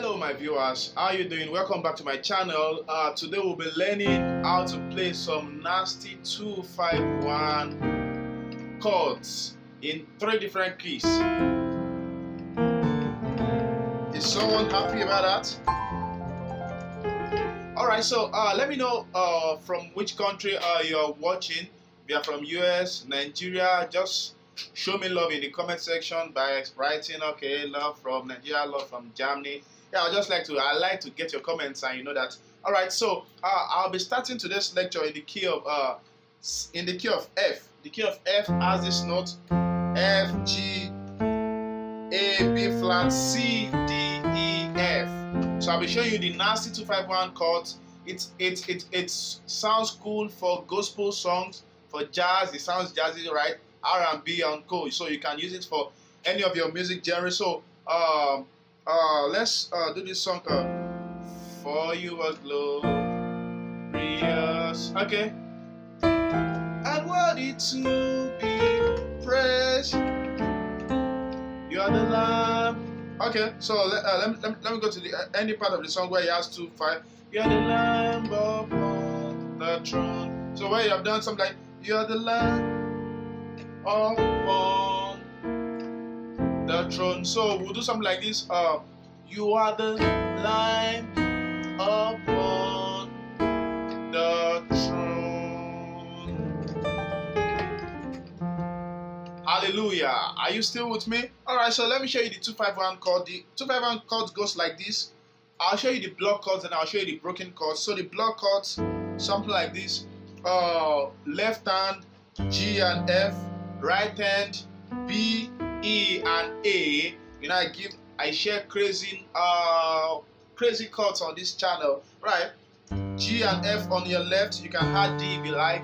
Hello my viewers, how are you doing? Welcome back to my channel. Uh, today we'll be learning how to play some nasty 251 chords in three different keys. Is someone happy about that? Alright, so uh, let me know uh, from which country uh, you're watching. If you're from US, Nigeria, just show me love in the comment section by writing okay love from nigeria love from germany. Yeah i just like to i like to get your comments and you know that. All right so uh, i'll be starting today's lecture in the key of uh in the key of f. The key of f has this note f g a b flat c d e f. So i'll be showing you the nasty 251 chords. It's it it it sounds cool for gospel songs for jazz it sounds jazzy right R&B and co. So you can use it for any of your music genres. So uh, uh, let's uh, do this song. Uh, for you are glorious. Okay. And worthy to be praised. You are the Lamb. Okay. So let, uh, let, me, let, me, let me go to the uh, any part of the song where he has two five. You are the Lamb upon the throne. So where you have done something like you are the Lamb upon the throne. So we'll do something like this. Uh, you are the line upon the throne. Hallelujah. Are you still with me? Alright, so let me show you the 251 chord. The 251 chord goes like this. I'll show you the block chords and I'll show you the broken chords. So the block chords, something like this. Uh, left hand, G and F, right hand B, E, and A. You know, I give, I share crazy, uh, crazy chords on this channel, right? G and F on your left. You can add D if you like.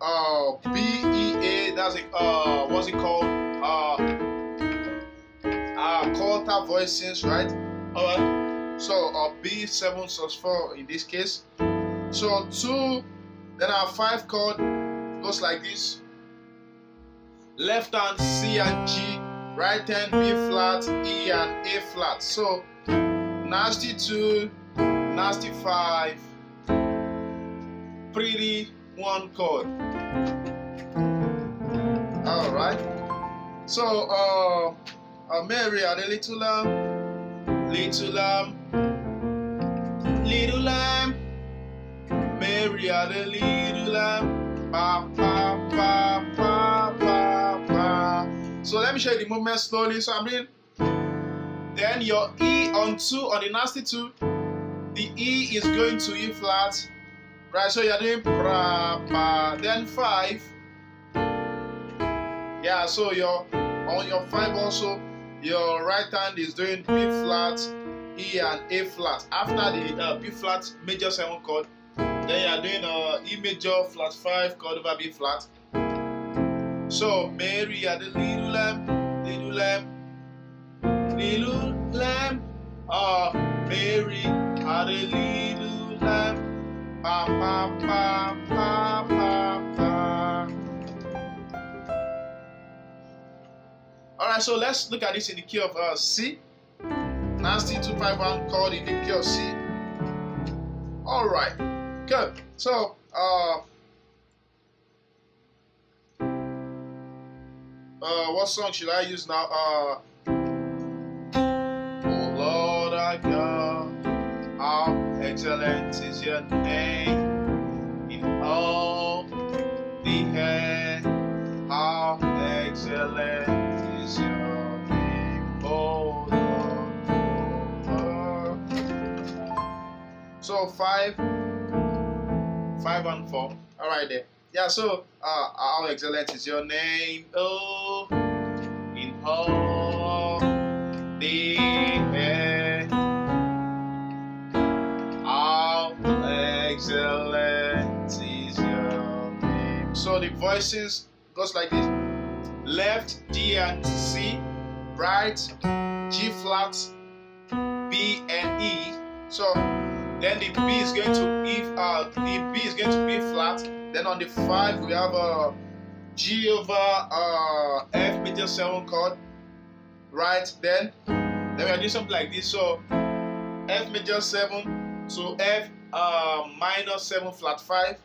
Uh, B, E, A. That's it. Uh, what's it called? Uh, uh, quarter voicings, right? Alright. So uh, B seven sus four in this case. So two, then our five chord goes like this left hand C and G, right hand B flat, E and A flat. So nasty 2, nasty 5, pretty 1 chord. Alright. So uh, uh Mary and the little lamb, little lamb, little lamb, Mary and the little lamb, pa pa So let me show you the movement slowly. So I'm doing. Then your E on two on the nasty two, the E is going to E flat, right? So you're doing pra pa. Then five. Yeah. So your on your five also, your right hand is doing B flat, E and A flat. After the uh, B flat major seven chord, then you're doing uh, E major flat five chord over B flat. So Mary had a little lamb, little lamb, little lamb. Oh, Mary had a little lamb. Pa pa pa pa pa pa. All right, so let's look at this in the key of uh, C. Nasty 251 chord in the key of C. All right, good. So, uh, Uh, what song should I use now? Uh, oh Lord our God, how excellent is your name in all the earth. How excellent is your name, oh Lord. So five, five and four. All right there. Yeah, so uh, how excellent is your name, oh, in all the. How excellent is your name. So the voices goes like this: left D and C, right G flat, B and E. So then the B is going to E. Uh, the B is going to B flat then on the five, we have a G over uh, F major seven chord, right? Then, then we are doing something like this. So F major 7 to F uh, minor 7 flat 5.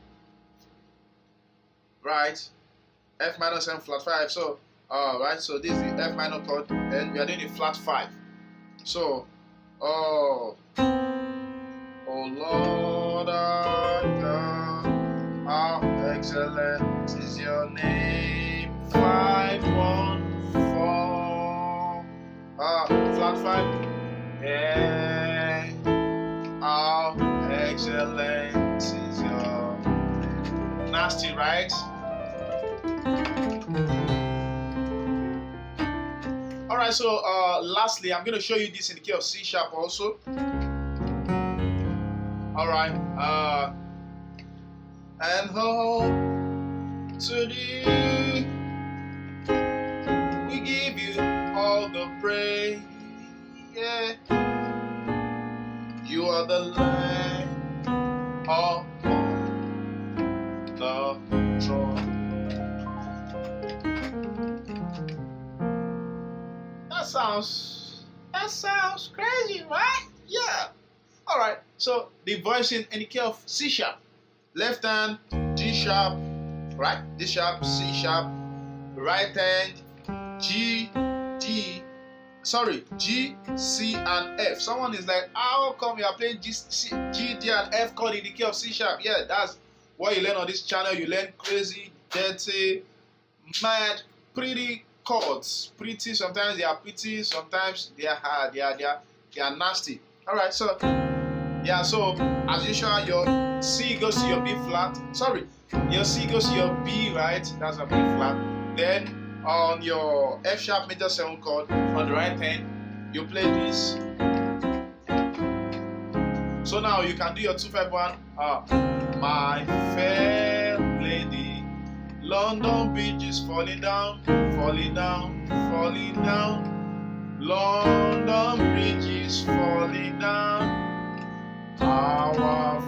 Right? F minor 7 flat 5. So, uh, right, so this is the F minor chord, and we are doing the flat 5. So, oh, oh Lord excellent is your name. 5, 1, 4, ah, flat 5. Yeah, how excellent is your name. Nasty, right? All right, so uh, lastly, I'm going to show you this in the key of C sharp also. All right, uh, and home to thee, we give you all the praise. You are the Lamb of the throne. That sounds that sounds crazy, right? Yeah. All right. So the voicing in the key of C sharp, left hand G sharp, right? D sharp, C sharp, right hand G, D, sorry, G, C, and F. Someone is like, how come you are playing G, C, G, D, and F chord in the key of C sharp? Yeah, that's what you learn on this channel. You learn crazy, dirty, mad, pretty chords. Pretty, sometimes they are pretty, sometimes they are hard, they are, they are, they are nasty. All right, so yeah, so as usual, your C goes to your B flat. Sorry, your C goes to your B, right? That's a B flat. Then on your F sharp major 7 chord on the right hand, you play this. So now you can do your 251. Uh, my fair lady, London Bridge is falling down, falling down, falling down. London Bridge is falling down. Our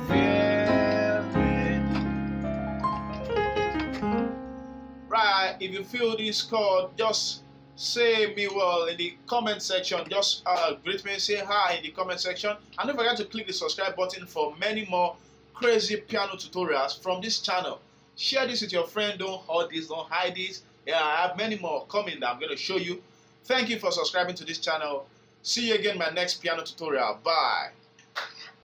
if you feel this chord, just say me well in the comment section. Just uh, greet me, say hi in the comment section. And don't forget to click the subscribe button for many more crazy piano tutorials from this channel. Share this with your friend. Don't hold this, don't hide this. Yeah, I have many more coming that I'm going to show you. Thank you for subscribing to this channel. See you again in my next piano tutorial. Bye.